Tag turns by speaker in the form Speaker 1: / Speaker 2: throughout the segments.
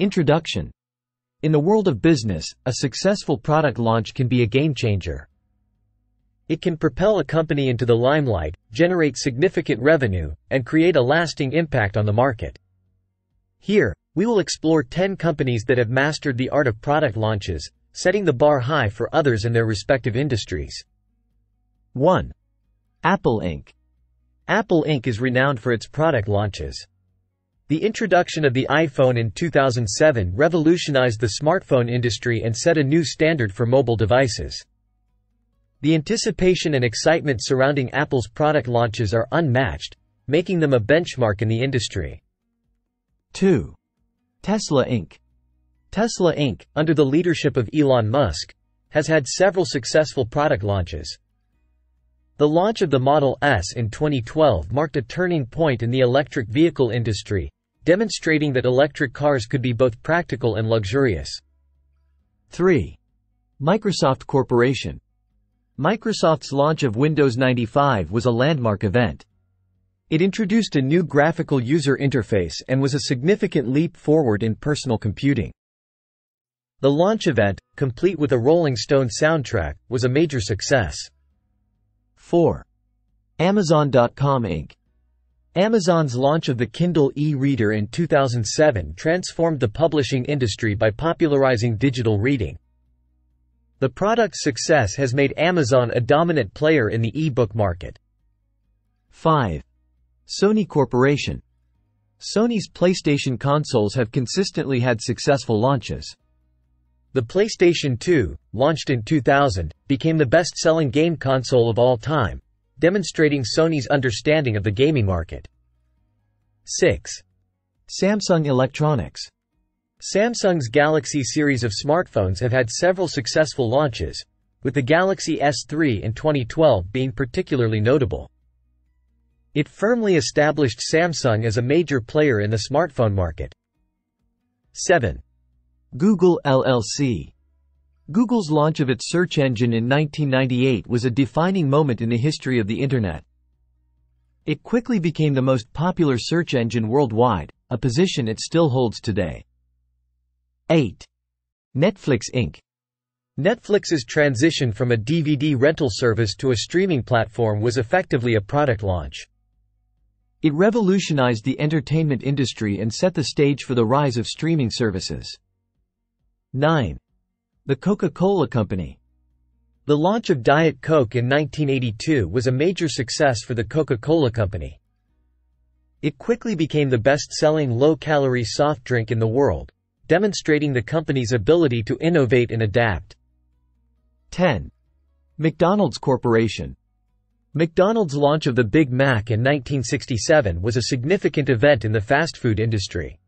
Speaker 1: Introduction In the world of business, a successful product launch can be a game changer. It can propel a company into the limelight, generate significant revenue, and create a lasting impact on the market. Here, we will explore 10 companies that have mastered the art of product launches, setting the bar high for others in their respective industries. 1. Apple Inc. Apple Inc. is renowned for its product launches. The introduction of the iPhone in 2007 revolutionized the smartphone industry and set a new standard for mobile devices. The anticipation and excitement surrounding Apple's product launches are unmatched, making them a benchmark in the industry. 2. Tesla Inc. Tesla Inc., under the leadership of Elon Musk, has had several successful product launches. The launch of the Model S in 2012 marked a turning point in the electric vehicle industry, demonstrating that electric cars could be both practical and luxurious. 3. Microsoft Corporation. Microsoft's launch of Windows 95 was a landmark event. It introduced a new graphical user interface and was a significant leap forward in personal computing. The launch event, complete with a Rolling Stone soundtrack, was a major success. 4. Amazon.com Inc. Amazon's launch of the Kindle e-reader in 2007 transformed the publishing industry by popularizing digital reading. The product's success has made Amazon a dominant player in the e-book market. 5. Sony Corporation. Sony's PlayStation consoles have consistently had successful launches. The PlayStation 2, launched in 2000, became the best-selling game console of all time, demonstrating Sony's understanding of the gaming market. 6. Samsung Electronics. Samsung's Galaxy series of smartphones have had several successful launches, with the Galaxy S3 in 2012 being particularly notable. It firmly established Samsung as a major player in the smartphone market. 7. Google LLC Google's launch of its search engine in 1998 was a defining moment in the history of the Internet. It quickly became the most popular search engine worldwide, a position it still holds today. 8. Netflix Inc. Netflix's transition from a DVD rental service to a streaming platform was effectively a product launch. It revolutionized the entertainment industry and set the stage for the rise of streaming services. 9. The Coca-Cola Company. The launch of Diet Coke in 1982 was a major success for the Coca-Cola Company. It quickly became the best-selling low-calorie soft drink in the world, demonstrating the company's ability to innovate and adapt. 10. McDonald's Corporation. McDonald's launch of the Big Mac in 1967 was a significant event in the fast food industry.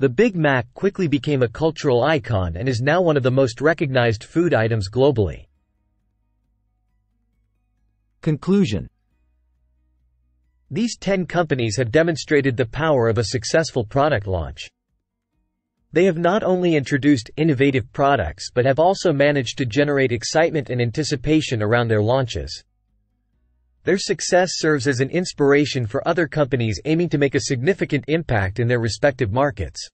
Speaker 1: The Big Mac quickly became a cultural icon and is now one of the most recognized food items globally. Conclusion These 10 companies have demonstrated the power of a successful product launch. They have not only introduced innovative products but have also managed to generate excitement and anticipation around their launches. Their success serves as an inspiration for other companies aiming to make a significant impact in their respective markets.